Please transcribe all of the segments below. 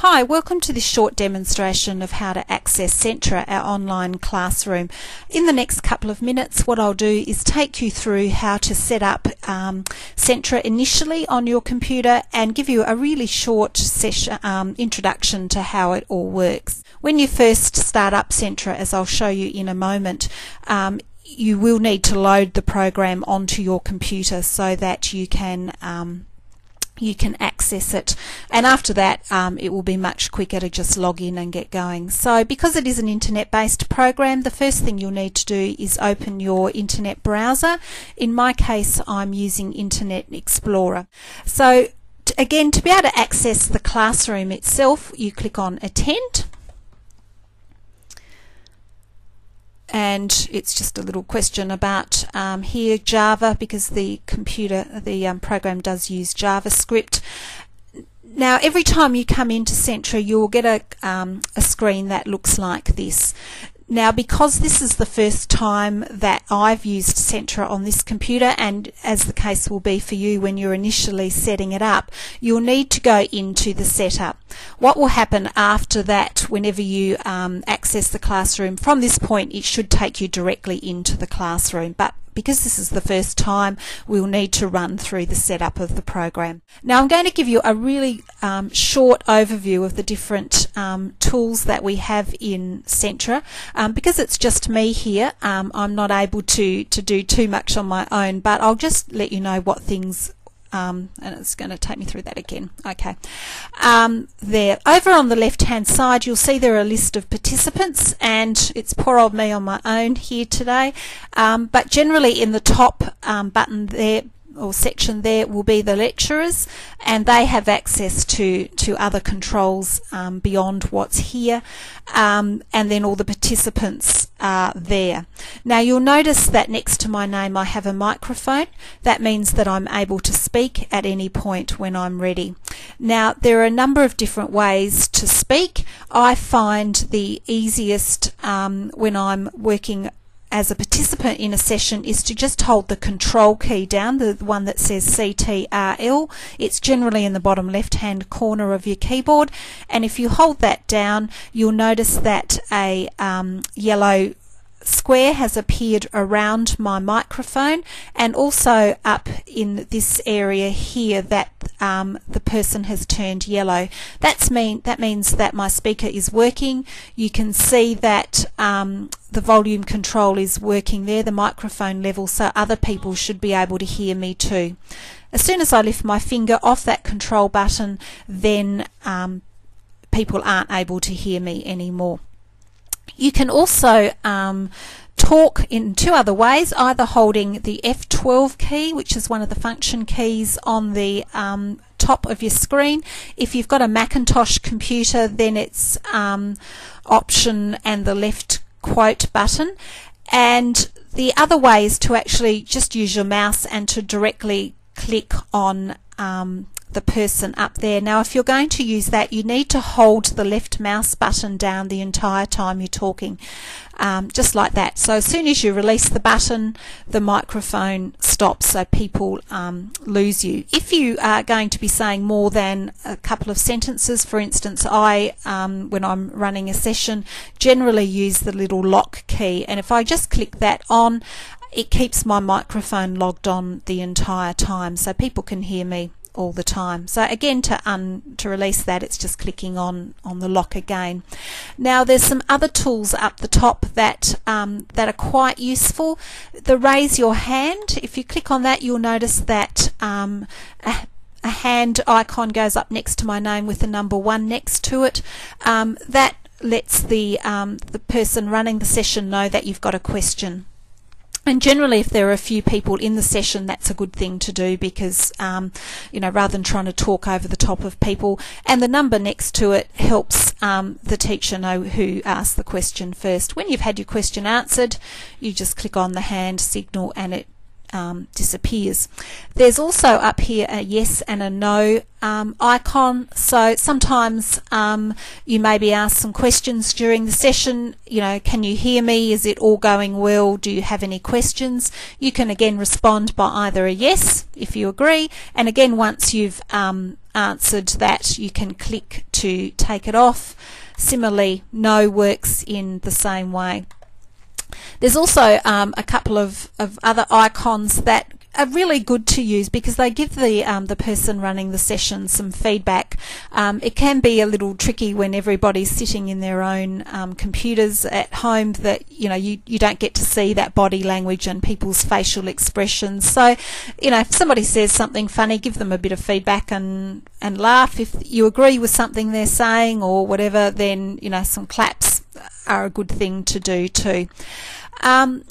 Hi, welcome to this short demonstration of how to access Centra, our online classroom. In the next couple of minutes, what I'll do is take you through how to set up um, Centra initially on your computer and give you a really short session, um, introduction to how it all works. When you first start up Centra, as I'll show you in a moment, um, you will need to load the program onto your computer so that you can um, you can access it. And after that um, it will be much quicker to just log in and get going. So because it is an internet based program the first thing you'll need to do is open your internet browser. In my case I'm using Internet Explorer. So again to be able to access the classroom itself you click on attend and it's just a little question about um, here Java because the computer the um, program does use JavaScript. Now every time you come into Centra you'll get a, um, a screen that looks like this now, because this is the first time that I've used Centra on this computer, and as the case will be for you when you're initially setting it up, you'll need to go into the setup. What will happen after that, whenever you um, access the classroom, from this point it should take you directly into the classroom, but because this is the first time, we'll need to run through the setup of the program. Now I'm going to give you a really um, short overview of the different um, tools that we have in Centra. Um, because it's just me here, um, I'm not able to, to do too much on my own, but I'll just let you know what things um, and it's going to take me through that again. Okay. Um, there. Over on the left-hand side, you'll see there are a list of participants, and it's poor old me on my own here today. Um, but generally in the top um, button there, or section there will be the lecturers and they have access to to other controls um, beyond what's here um, and then all the participants are there. Now you'll notice that next to my name I have a microphone that means that I'm able to speak at any point when I'm ready. Now there are a number of different ways to speak. I find the easiest um, when I'm working as a participant in a session is to just hold the control key down, the one that says CTRL. It's generally in the bottom left hand corner of your keyboard and if you hold that down you'll notice that a um, yellow square has appeared around my microphone and also up in this area here that um, the person has turned yellow. That's mean that means that my speaker is working. You can see that um, the volume control is working there, the microphone level, so other people should be able to hear me too. As soon as I lift my finger off that control button, then um, people aren't able to hear me anymore. You can also um, talk in two other ways, either holding the F12 key, which is one of the function keys on the um, top of your screen. If you've got a Macintosh computer, then it's um, Option and the left quote button. And the other way is to actually just use your mouse and to directly click on um, the person up there. Now if you're going to use that you need to hold the left mouse button down the entire time you're talking um, just like that. So as soon as you release the button the microphone stops so people um, lose you. If you are going to be saying more than a couple of sentences for instance I um, when I'm running a session generally use the little lock key and if I just click that on it keeps my microphone logged on the entire time so people can hear me all the time. So again, to un, to release that, it's just clicking on on the lock again. Now there's some other tools up the top that um, that are quite useful. The raise your hand. If you click on that, you'll notice that um, a, a, hand icon goes up next to my name with the number one next to it. Um, that lets the um, the person running the session know that you've got a question. And generally, if there are a few people in the session, that's a good thing to do because, um, you know, rather than trying to talk over the top of people. And the number next to it helps um, the teacher know who asked the question first. When you've had your question answered, you just click on the hand signal and it um, disappears. There's also up here a yes and a no um, icon. So sometimes um, you may be asked some questions during the session. You know, can you hear me? Is it all going well? Do you have any questions? You can again respond by either a yes if you agree, and again once you've um, answered that, you can click to take it off. Similarly, no works in the same way. There's also um, a couple of, of other icons that are really good to use because they give the um, the person running the session some feedback. Um, it can be a little tricky when everybody's sitting in their own um, computers at home that you know you, you don't get to see that body language and people's facial expressions. So, you know, if somebody says something funny, give them a bit of feedback and and laugh. If you agree with something they're saying or whatever, then you know some claps are a good thing to do too. Um,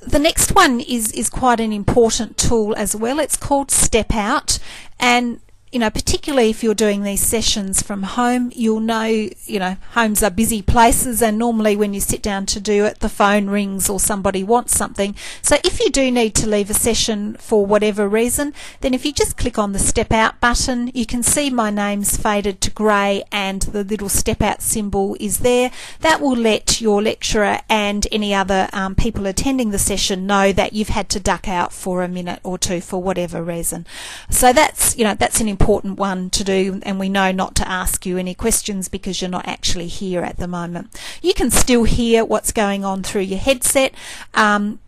the next one is, is quite an important tool as well. It's called Step Out and you know, particularly if you're doing these sessions from home, you'll know, you know, homes are busy places and normally when you sit down to do it, the phone rings or somebody wants something. So if you do need to leave a session for whatever reason, then if you just click on the step out button, you can see my name's faded to grey and the little step out symbol is there. That will let your lecturer and any other um, people attending the session know that you've had to duck out for a minute or two for whatever reason. So that's, you know, that's an important important one to do and we know not to ask you any questions because you're not actually here at the moment. You can still hear what's going on through your headset um,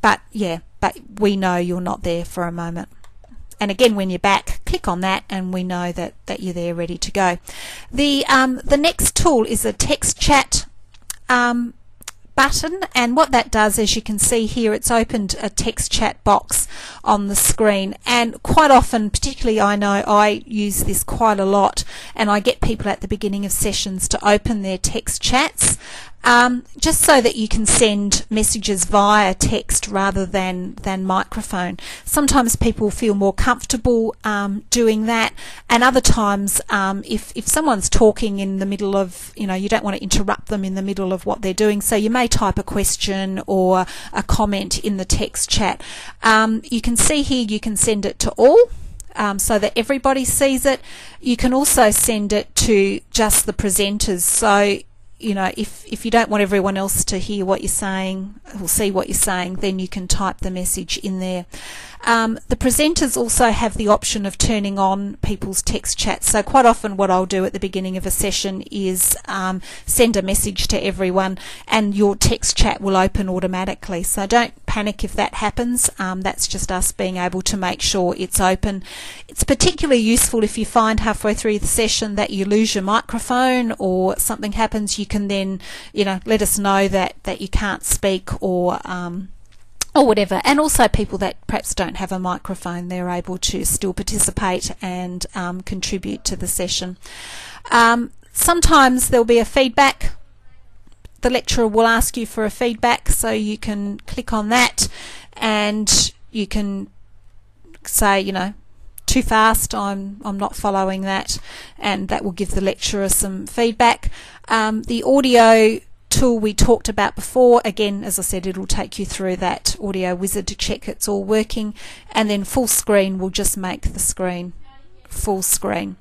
but yeah but we know you're not there for a moment and again when you're back click on that and we know that that you're there ready to go the um, the next tool is a text chat um, button and what that does as you can see here it's opened a text chat box on the screen. And quite often particularly I know I use this quite a lot and I get people at the beginning of sessions to open their text chats um, just so that you can send messages via text rather than, than microphone. Sometimes people feel more comfortable um, doing that, and other times, um, if, if someone's talking in the middle of, you know, you don't want to interrupt them in the middle of what they're doing, so you may type a question or a comment in the text chat. Um, you can see here you can send it to all. Um, so that everybody sees it. You can also send it to just the presenters. So you know, if, if you don't want everyone else to hear what you're saying or see what you're saying, then you can type the message in there. Um, the presenters also have the option of turning on people's text chats. So quite often what I'll do at the beginning of a session is um, send a message to everyone and your text chat will open automatically. So don't panic if that happens. Um, that's just us being able to make sure it's open. It's particularly useful if you find halfway through the session that you lose your microphone or something happens, you can then, you know, let us know that, that you can't speak or um, or whatever. And also people that perhaps don't have a microphone, they're able to still participate and um, contribute to the session. Um, sometimes there'll be a feedback. The lecturer will ask you for a feedback, so you can click on that and you can say, you know, too fast, I'm, I'm not following that, and that will give the lecturer some feedback. Um, the audio tool we talked about before. Again, as I said, it'll take you through that audio wizard to check it's all working. And then full screen will just make the screen full screen.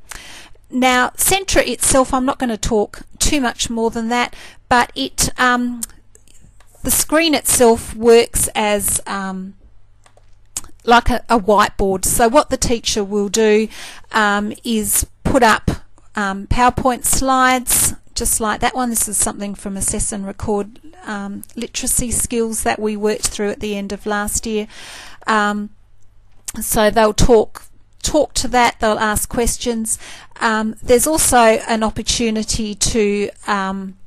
Now, Centra itself, I'm not going to talk too much more than that, but it um, the screen itself works as um, like a, a, whiteboard. So what the teacher will do um, is put up um, PowerPoint slides just like that one. This is something from Assess and Record um, literacy skills that we worked through at the end of last year. Um, so they'll talk talk to that. They'll ask questions. Um, there's also an opportunity to um,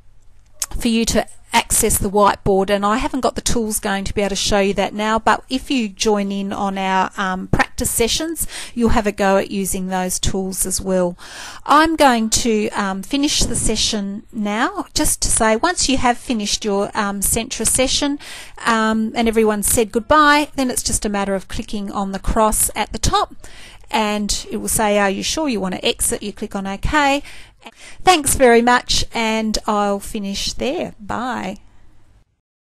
for you to access the whiteboard and I haven't got the tools going to be able to show you that now but if you join in on our um, practice sessions you'll have a go at using those tools as well. I'm going to um, finish the session now just to say once you have finished your um, Centra session um, and everyone said goodbye then it's just a matter of clicking on the cross at the top and it will say are you sure you want to exit you click on OK Thanks very much, and I'll finish there. Bye.